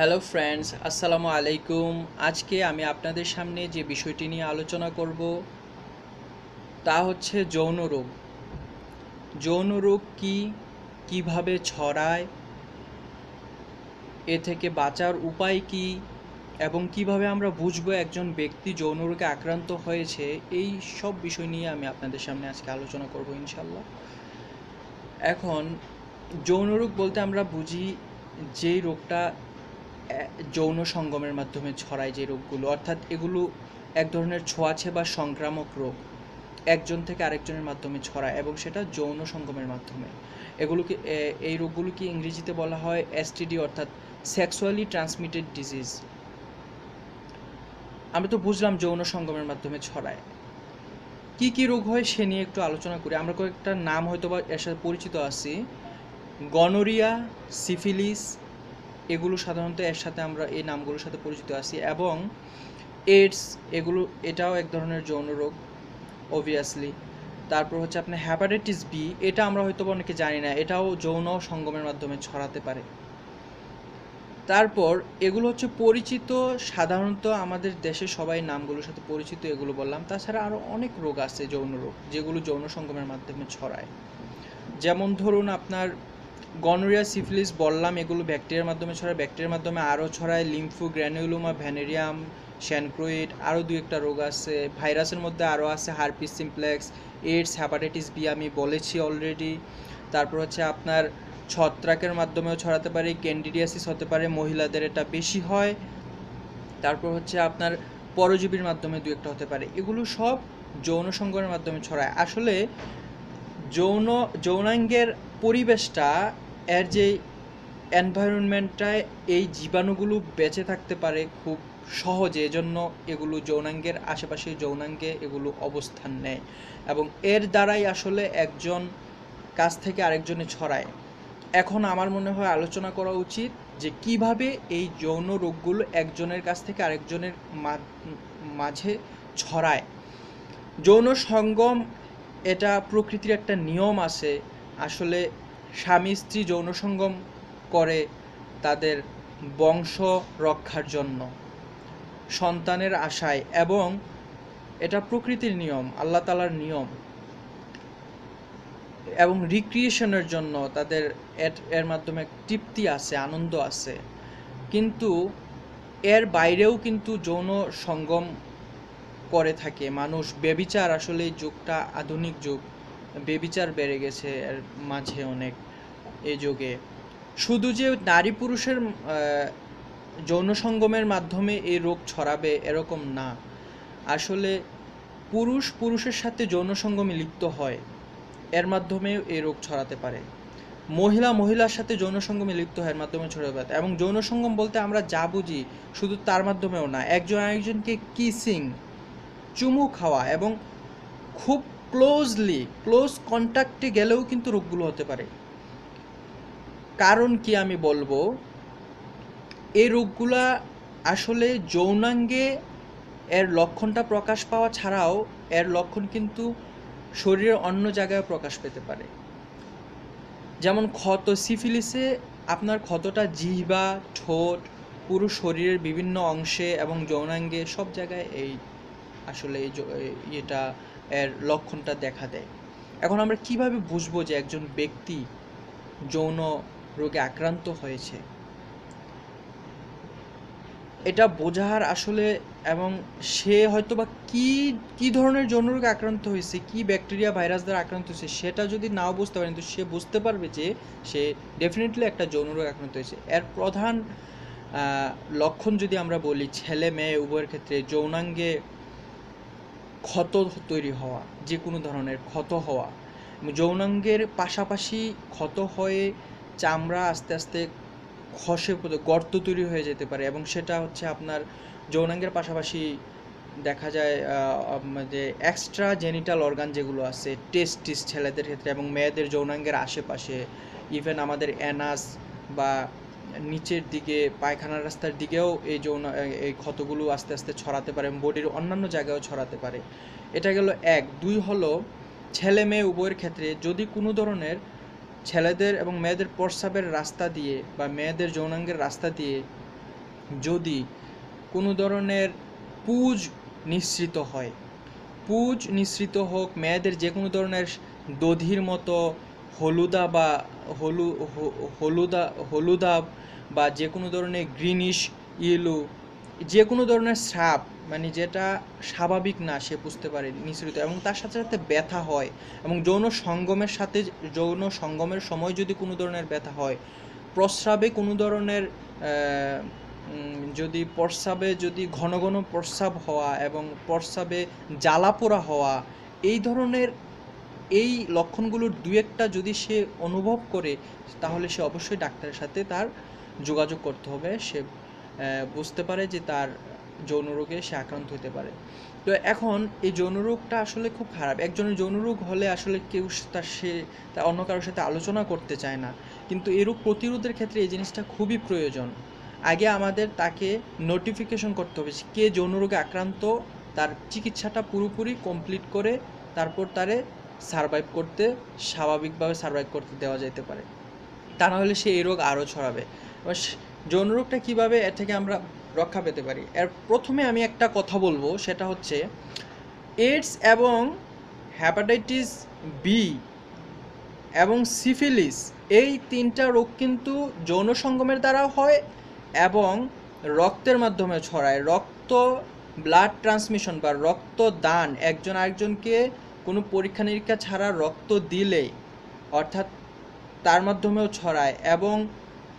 Hello friends আসসালামু আলাইকুম আজকে আমি আপনাদের সামনে যে বিষয়টি নিয়ে আলোচনা করব, তা হচ্ছে যৌন রোগ। যৌন রোগ কি, কীভাবে ছড়ায়, এ থেকে বাঁচার উপায় কি, এবং কীভাবে আমরা বুঝব একজন ব্যক্তি যৌন রোগে আক্রান্ত হয়েছে, এই সব বিষয় নিয়ে আমি আপনাদের সামনে আজকে আলোচনা করব ইনশাল্লাহ এখন, যৌন রোগ বলতে আমরা বুঝি যেই রোগটা যৌন সঙ্গমের মাধ্যমে ছড়ায় যে রোগগুলো, অর্থাৎ এগুলো এক ধরনের ছোঁয়াছে বা সংক্রামক রোগ। একজন থেকে আরেকজনের মাধ্যমে ছড়ায় এবং সেটা যৌন সঙ্গমের মাধ্যমে। এগুলোকে এই রোগগুলোকে ইংরেজিতে বলা হয় এসটিডি অর্থাৎ সেক্সুয়ালি ট্রান্সমিটেড ডিজিজ আমরা তো বুঝলাম যৌন সঙ্গমের মাধ্যমে ছড়ায়। কি কি রোগ হয় সে নিয়ে একটু আলোচনা করি। আমরা কয়েকটা নাম হয়তো বা এর সাথে পরিচিত আছি। গনোরিয়া, সিফিলিস এগুলো সাধারণত এর সাথে আমরা এই নামগুলোর সাথে পরিচিত আছি এবং এইডস এগুলো, এটাও এক ধরনের যৌন রোগ অবভিয়াসলি তারপর হচ্ছে আপনার হ্যাপাটাইটিস বি এটা আমরা হয়তো অনেকে জানি না, এটাও যৌন সঙ্গমের মাধ্যমে ছড়াতে পারে। তারপর এগুলো হচ্ছে পরিচিত, সাধারণত আমাদের দেশে সবাই নামগুলোর সাথে পরিচিত, এগুলো বললাম। তাছাড়া আরও অনেক রোগ আছে যৌন রোগ, যেগুলো যৌন সঙ্গমের মাধ্যমে ছড়ায়। যেমন ধরুন আপনার গনোরিয়া, সিফিলিস, বললাম এগুলো ব্যাকটেরিয়ার মাধ্যমে ছড়ায়। ব্যাকটেরিয়ার মাধ্যমে আরও ছড়ায়, লিম্ফু, গ্র্যানুলোমা, ভ্যানেরিয়াম শ্যানক্রোইড আরও দু একটা রোগ আছে। ভাইরাসের মধ্যে আরও আছে herpes simplex, AIDS hepatitis B আমি বলেছি অলরেডি। তারপর হচ্ছে আপনার ছত্রাকের মাধ্যমেও ছড়াতে পারে, ক্যান্ডিডিয়াসিস হতে পারে, মহিলাদের এটা বেশি হয়। তারপর হচ্ছে আপনার পরজীবীর মাধ্যমে দু একটা হতে পারে। এগুলো সব যৌন সঙ্গমের মাধ্যমে ছড়ায়। আসলে যৌন, যৌনাঙ্গের পরিবেশটা, এর যে এনভায়রনমেন্টটায় এই জীবাণুগুলো বেঁচে থাকতে পারে খুব সহজে, এজন্য এগুলো যৌনাঙ্গের আশেপাশে যৌনাঙ্গে এগুলো অবস্থান নেয়। এবং এর দ্বারাই আসলে একজন কাছ থেকে আরেকজনে ছড়ায়। এখন আমার মনে হয় আলোচনা করা উচিত যে কীভাবে এই যৌন রোগগুলো একজনের কাছ থেকে আরেকজনের মাঝে ছড়ায়। যৌন সঙ্গম এটা প্রকৃতির একটা নিয়ম আছে আসলে স্বামী স্ত্রী যৌন সঙ্গম করে তাদের বংশ রক্ষার জন্য, সন্তানের আশায় এবং এটা প্রকৃতির নিয়ম, আল্লাহ তালার নিয়ম এবং রিক্রিয়েশনের জন্য তাদের এর- মাধ্যমে তৃপ্তি আছে, আনন্দ আছে। কিন্তু এর বাইরেও কিন্তু যৌন সঙ্গম করে থাকে মানুষ। বেবিচার আসলে যুগটা আধুনিক যুগ। বেবিচার বেড়ে গেছে এর মাঝে অনেক এই যুগে। শুধু যে নারী পুরুষের যৌন সঙ্গমের মাধ্যমে এই রোগ ছড়াবে এরকম না। আসলে পুরুষ পুরুষের সাথে যৌন সঙ্গমে লিপ্ত হয়, এর মাধ্যমেও এই রোগ ছড়াতে পারে। মহিলা মহিলার সাথে যৌন সঙ্গমে লিপ্ত হয়, এর মাধ্যমে ছড়াতে পারে। এবং যৌন সঙ্গম বলতে আমরা যা বুঝি, শুধু তার মাধ্যমেও না, একজন আরেকজনকে কিসিং চুমু খাওয়া এবং খুব ক্লোজলি ক্লোজ কন্ট্যাক্টে গেলেও কিন্তু রোগগুলো হতে পারে। কারণ কি আমি বলব? এই রোগগুলা আসলে যৌনাঙ্গে এর লক্ষণটা প্রকাশ পাওয়া ছাড়াও এর লক্ষণ কিন্তু শরীরের অন্য জায়গায় প্রকাশ পেতে পারে। যেমন ক্ষত, সিফিলিসে আপনার ক্ষতটা জিহ্বা, ঠোঁট, পুরো শরীরের বিভিন্ন অংশে এবং যৌনাঙ্গে সব জায়গায় এই আসলে এই ইয়েটা এর লক্ষণটা দেখা দেয়। এখন আমরা কীভাবে বুঝব যে একজন ব্যক্তি যৌন রোগে আক্রান্ত হয়েছে? এটা বোঝার আসলে এবং সে হয়তো বা কি কি ধরনের যৌন রোগে আক্রান্ত হয়েছে, কি ব্যাকটেরিয়া, ভাইরাস দ্বারা আক্রান্ত হয়েছে, সেটা যদি নাও বুঝতে পারে, কিন্তু সে বুঝতে পারবে যে সে ডেফিনেটলি একটা যৌন রোগে আক্রান্ত হয়েছে। এর প্রধান লক্ষণ যদি আমরা বলি ছেলে মেয়ে উভয়ের ক্ষেত্রে যৌনাঙ্গে ক্ষত তৈরি হওয়া, যে কোনো ধরনের ক্ষত হওয়া। যৌনাঙ্গের পাশাপাশি ক্ষত হয়ে চামড়া আস্তে আস্তে খসে পড়ে, গর্ত তৈরি হয়ে যেতে পারে এবং সেটা হচ্ছে আপনার যৌনাঙ্গের পাশাপাশি দেখা যায় যে এক্সট্রা জেনিটাল অর্গান যেগুলো আছে টেস্টিস ছেলেদের ক্ষেত্রে এবং মেয়েদের যৌনাঙ্গের আশেপাশে ইভেন আমাদের অ্যানাস বা নিচের দিকে, পায়খানার রাস্তার দিকেও এই যৌন, এই ক্ষতগুলো আস্তে আস্তে ছড়াতে পারে বডির অন্যান্য জায়গায়ও ছড়াতে পারে। এটা গেল এক। দুই হলো, ছেলে মেয়ে উভয়ের ক্ষেত্রে যদি কোনো ধরনের ছেলেদের এবং মেয়েদের প্রস্রাবের রাস্তা দিয়ে বা মেয়েদের যৌনাঙ্গের রাস্তা দিয়ে যদি কোনো ধরনের পুজ নিঃসৃত হয়, পুজ নিঃসৃত হোক, মেয়েদের যে কোনো ধরনের দধির মতো হলুদা বা হলু, হলুদা হলুদা বা যে কোনো ধরনের গ্রিনিশ ইয়েলো যে কোনো ধরনের স্রাব মানে যেটা স্বাভাবিক না, সে বুঝতে পারে নিঃসৃত এবং তার সাথে সাথে ব্যথা হয় এবং যৌন সঙ্গমের সাথে যৌন সঙ্গমের সময় যদি কোনো ধরনের ব্যথা হয়, প্রস্রাবে কোনো ধরনের যদি প্রস্রাবে যদি ঘন ঘন প্রস্রাব হওয়া এবং প্রস্রাবে জ্বালা পোড়া হওয়া, এই ধরনের এই লক্ষণগুলোর দু একটা যদি সে অনুভব করে, তাহলে সে অবশ্যই ডাক্তারের সাথে তার যোগাযোগ করতে হবে, সে বুঝতে পারে যে তার যৌন রোগে সে আক্রান্ত হতে পারে। তো এখন এই যৌন রোগটা আসলে খুব খারাপ। একজনের যৌন রোগ হলে আসলে কেউ তার সে, তার অন্য কারোর সাথে আলোচনা করতে চায় না। কিন্তু এই রোগ প্রতিরোধের ক্ষেত্রে এই জিনিসটা খুবই প্রয়োজন। আগে আমাদের তাকে নোটিফিকেশন করতে হবে কে যৌন রোগে আক্রান্ত, তার চিকিৎসাটা পুরোপুরি কমপ্লিট করে, তারপর তারে সারভাইভ করতে, স্বাভাবিকভাবে সারভাইভ করতে দেওয়া যেতে পারে। তা না হলে সে এই রোগ আরও ছড়াবে। যৌন রোগটা কীভাবে এর থেকে আমরা রক্ষা পেতে পারি? এর প্রথমে আমি একটা কথা বলব, সেটা হচ্ছে এইডস এবং হ্যাপাটাইটিস বি এবং সিফিলিস এই তিনটা রোগ কিন্তু যৌন সঙ্গমের দ্বারা হয় এবং রক্তের মাধ্যমে ছড়ায়। রক্ত ব্লাড ট্রান্সমিশন বা রক্ত দান, একজন আরেকজনকে কোনো পরীক্ষা নিরীক্ষা ছাড়া রক্ত দিলে অর্থাৎ তার মাধ্যমেও ছড়ায় এবং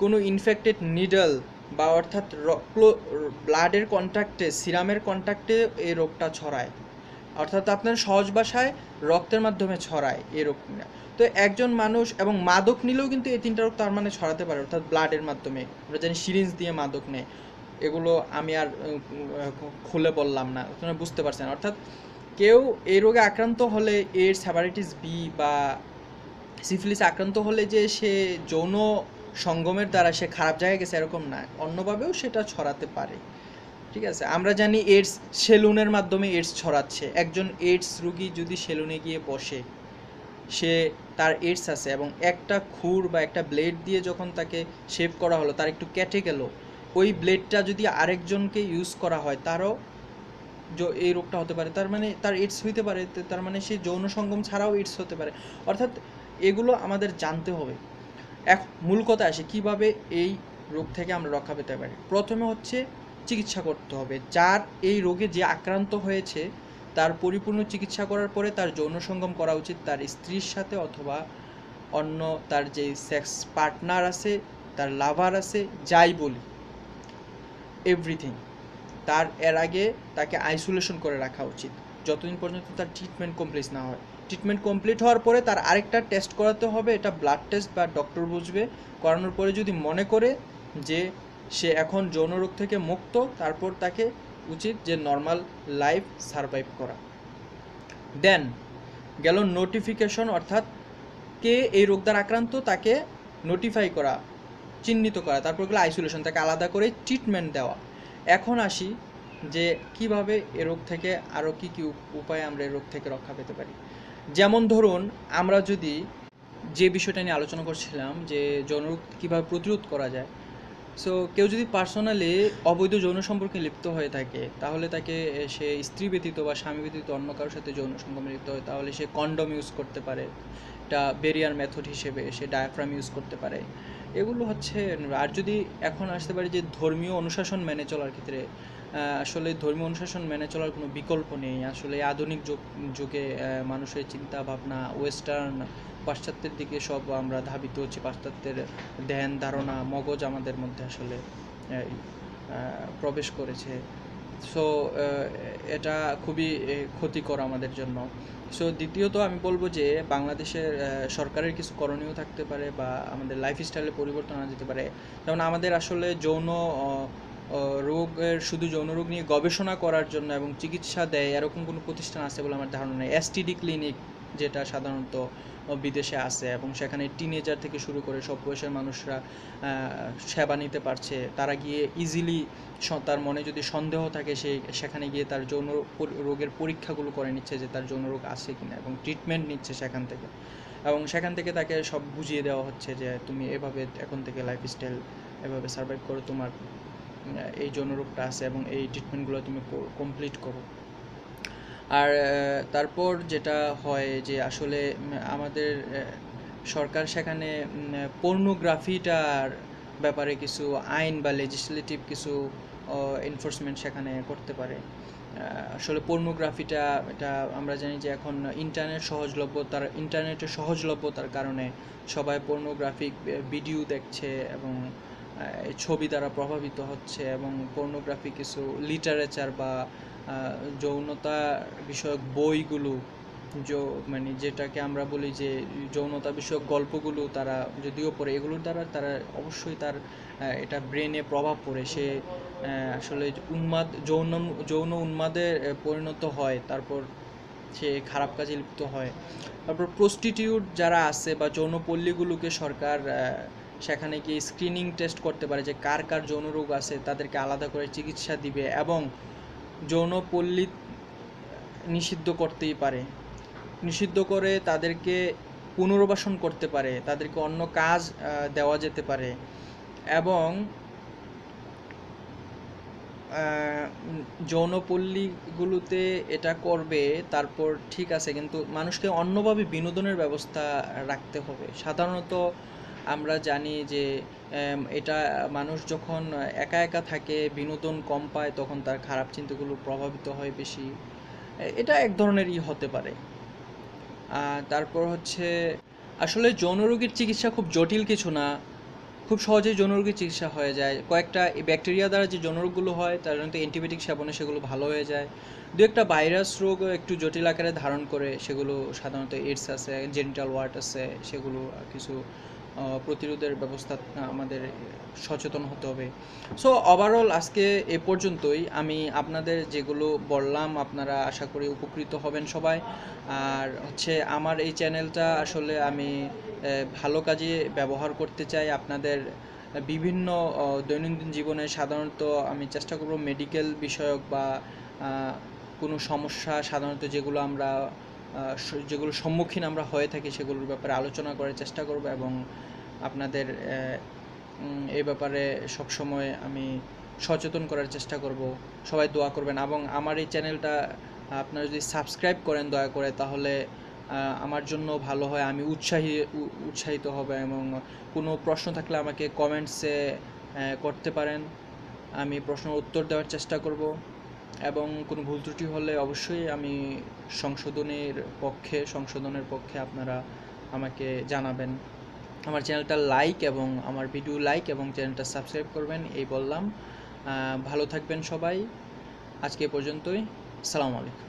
কোনো ইনফেক্টেড নিডল বা অর্থাৎ ব্লাডের কন্ট্যাক্টে সিরামের কন্ট্যাক্টে এই রোগটা ছড়ায়। অর্থাৎ আপনার সহজ ভাষায় রক্তের মাধ্যমে ছড়ায় এই রোগ তো একজন মানুষ এবং মাদক নিলেও কিন্তু এই তিনটা রোগ তার মানে ছড়াতে পারে, অর্থাৎ ব্লাডের মাধ্যমে। আমরা জানি সিরিঞ্জ দিয়ে মাদক নেয়। এগুলো আমি আর খুলে বললাম না, আপনারা বুঝতে পারছেন। অর্থাৎ কেউ এই রোগে আক্রান্ত হলে এর হ্যাপাটাইটিস বি বা সিফিলিস আক্রান্ত হলে যে সে যৌন সঙ্গমের দ্বারা সে খারাপ জায়গায় গেছে এরকম না। অন্যভাবেও সেটা ছড়াতে পারে। ঠিক আছে? আমরা জানি এইডস সেলুনের মাধ্যমে এইডস ছড়াচ্ছে। একজন এইডস রুগী যদি সেলুনে গিয়ে বসে, সে তার এইডস আছে এবং একটা খুর বা একটা ব্লেড দিয়ে যখন তাকে শেভ করা হলো, তার একটু কেটে গেল, ওই ব্লেডটা যদি আরেকজনকে ইউজ করা হয়, তারও এই রোগটা হতে পারে। তার মানে তার এইডস হইতে পারে তার মানে সে যৌন সঙ্গম ছাড়াও এইডস হতে পারে। অর্থাৎ এগুলো আমাদের জানতে হবে। এক মূল কথা আসে, কীভাবে এই রোগ থেকে আমরা রক্ষা পেতে পারি? প্রথমে হচ্ছে চিকিৎসা করতে হবে। যার এই রোগে যে আক্রান্ত হয়েছে, তার পরিপূর্ণ চিকিৎসা করার পরে তার যৌন সঙ্গম করা উচিত, তার স্ত্রীর সাথে অথবা অন্য তার যে সেক্স পার্টনার আছে, তার লাভার আছে, যাই বলি, এভরিথিং। তার, এর আগে তাকে আইসোলেশন করে রাখা উচিত। যতদিন পর্যন্ত তার ট্রিটমেন্ট কমপ্লিট না হয়। ট্রিটমেন্ট কমপ্লিট হওয়ার পরে তার আরেকটা টেস্ট করাতে হবে, এটা ব্লাড টেস্ট বা ডক্টর বুঝবে। করানোর পরে যদি মনে করে যে সে এখন যৌন রোগ থেকে মুক্ত, তারপর তাকে উচিত যে নর্মাল লাইফ সারভাইভ করা। দেন গেল নোটিফিকেশন অর্থাৎ কে এই রোগ দ্বারা আক্রান্ত, তাকে নোটিফাই করা, চিহ্নিত করা, তারপর গেলো আইসোলেশন তাকে আলাদা করে ট্রিটমেন্ট দেওয়া। এখন আসি যে কীভাবে এ রোগ থেকে আরও কী কী উপ- উপায়ে আমরা এই রোগ থেকে রক্ষা পেতে পারি। যেমন ধরুন, আমরা যদি যে বিষয়টা নিয়ে আলোচনা করছিলাম যে যৌনরোগ কীভাবে প্রতিরোধ করা যায় সো কেউ যদি পার্সোনালি অবৈধ যৌন সম্পর্কে লিপ্ত হয়ে থাকে, তাহলে তাকে সে স্ত্রী ব্যতীত বা স্বামী ব্যতীত অন্য কারোর সাথে যৌন সম্পর্কে লিপ্ত হয়, তাহলে সে কন্ডম ইউজ করতে পারে। এটা বেরিয়ার মেথড হিসেবে সে ডায়াফ্রাম ইউজ করতে পারে। এগুলো হচ্ছে, আর যদি এখন আসতে পারি যে ধর্মীয় অনুশাসন মেনে চলার ক্ষেত্রে আসলে ধর্মীয় অনুশাসন মেনে চলার কোনো বিকল্প নেই। আসলে আধুনিক যুগ, যুগে মানুষের চিন্তা ভাবনা ওয়েস্টার্ন পাশ্চাত্যের দিকে সব আমরা ধাবিত হচ্ছি। পাশ্চাত্যের ধ্যান, ধারণা, মগজ আমাদের মধ্যে আসলে প্রবেশ করেছে। সো এটা খুবই ক্ষতিকর আমাদের জন্য। সো দ্বিতীয়ত আমি বলব যে, বাংলাদেশের সরকারের কিছু করণীয় থাকতে পারে বা আমাদের লাইফ স্টাইলে পরিবর্তন আনা যেতে পারে। যেমন আমাদের আসলে যৌন রোগের, শুধু যৌন রোগ নিয়ে গবেষণা করার জন্য এবং চিকিৎসা দেয় এরকম কোনো প্রতিষ্ঠান আছে বলে আমার ধারণা নেই। এসটিডি ক্লিনিক যেটা সাধারণত বিদেশে আছে এবং সেখানে টিনেজার থেকে শুরু করে সব বয়সের মানুষরা সেবা নিতে পারছে। তারা গিয়ে ইজিলি তার মনে যদি সন্দেহ থাকে সে, সেখানে গিয়ে তার যৌন রোগের পরীক্ষাগুলো করে নিচ্ছে যে তার যৌন রোগ আছে কিনা এবং ট্রিটমেন্ট নিচ্ছে সেখান থেকে। এবং সেখান থেকে তাকে সব বুঝিয়ে দেওয়া হচ্ছে যে তুমি এভাবে এখন থেকে লাইফস্টাইল এভাবে সার্ভাইভ করো, তোমার এই যৌন রোগটা আছে এবং এই ট্রিটমেন্টগুলো তুমি কমপ্লিট করো। আর তারপর যেটা হয় যে আসলে আমাদের সরকার সেখানে পর্নোগ্রাফিটার ব্যাপারে কিছু আইন বা লেজিসলেটিভ কিছু এনফোর্সমেন্ট সেখানে করতে পারে। আসলে পর্নোগ্রাফিটা এটা আমরা জানি যে এখন ইন্টারনেট সহজলভ্যতার ইন্টারনেটের সহজলভ্যতার কারণে সবাই পর্নোগ্রাফিক ভিডিও দেখছে এবং ছবি দ্বারা প্রভাবিত হচ্ছে এবং পর্নোগ্রাফি কিছু লিটারেচার বা যৌনতা বিষয়ক বইগুলো মানে যেটাকে আমরা বলি যে যৌনতা বিষয়ক গল্পগুলো তারা যদিও পড়ে, এগুলোর দ্বারা তারা অবশ্যই তার এটা ব্রেনে প্রভাব পড়ে। সে আসলে উন্মাদ, যৌন যৌন উন্মাদে পরিণত হয়, তারপর সে খারাপ কাজে লিপ্ত হয়। তারপর প্রস্টিটিউট যারা আছে বা যৌনপল্লীগুলোকে সরকার সেখানে গিয়ে স্ক্রিনিং টেস্ট করতে পারে যে কার কার যৌন রোগ আছে, তাদেরকে আলাদা করে চিকিৎসা দিবে এবং যৌনপল্লী নিষিদ্ধ করতেই পারে। নিষিদ্ধ করে তাদেরকে পুনর্বাসন করতে পারে, তাদেরকে অন্য কাজ দেওয়া যেতে পারে এবং যৌনপল্লীগুলোতে এটা করবে, তারপর ঠিক আছে, কিন্তু মানুষকে অন্যভাবে বিনোদনের ব্যবস্থা রাখতে হবে। সাধারণত আমরা জানি যে এটা মানুষ যখন একা একা থাকে, বিনোদন কম পায়, তখন তার খারাপ চিন্তাগুলো প্রভাবিত হয় বেশি। এটা এক ধরনেরই হতে পারে। তারপর হচ্ছে, আসলে যৌন রোগের চিকিৎসা খুব জটিল কিছু না। খুব সহজেই যৌন রোগের চিকিৎসা হয়ে যায়। কয়েকটা ব্যাকটেরিয়া দ্বারা যে যৌন রোগগুলো হয়, তার জন্য অ্যান্টিবায়োটিক সেবনে সেগুলো ভালো হয়ে যায়। দু একটা ভাইরাস রোগ একটু জটিল আকারে ধারণ করে, সেগুলো সাধারণত এইডস আছে, জেনিটাল ওয়ার্ড আছে, সেগুলো কিছু প্রতিরোধের ব্যবস্থা আমাদের সচেতন হতে হবে। সো ওভারঅল আজকে এ পর্যন্তই। আমি আপনাদের যেগুলো বললাম, আপনারা আশা করি উপকৃত হবেন সবাই। আর হচ্ছে আমার এই চ্যানেলটা আসলে আমি ভালো কাজে ব্যবহার করতে চাই। আপনাদের বিভিন্ন দৈনন্দিন জীবনে সাধারণত আমি চেষ্টা করব মেডিকেল বিষয়ক বা কোনো সমস্যা সাধারণত যেগুলো আমরা যেগুলো সম্মুখীন আমরা হয়ে থাকি সেগুলোর ব্যাপারে আলোচনা করার চেষ্টা করব এবং আপনাদের এই ব্যাপারে সবসময় আমি সচেতন করার চেষ্টা করব। সবাই দোয়া করবেন এবং আমার এই চ্যানেলটা, আপনারা যদি সাবস্ক্রাইব করেন দয়া করে, তাহলে আমার জন্য ভালো হয়। আমি উৎসাহী উৎসাহিত হবে এবং কোনো প্রশ্ন থাকলে আমাকে কমেন্টসে করতে পারেন। আমি প্রশ্নের উত্তর দেওয়ার চেষ্টা করব। এবং কোনো ভুল ত্রুটি হলে অবশ্যই আমি সংশোধনের পক্ষে সংশোধনের পক্ষে আপনারা আমাকে জানাবেন। আমার চ্যানেলটা লাইক এবং আমার ভিডিও লাইক এবং চ্যানেলটা সাবস্ক্রাইব করবেন, এই বললাম। ভালো থাকবেন সবাই। আজকে পর্যন্তই। সালাম আলাইকুম।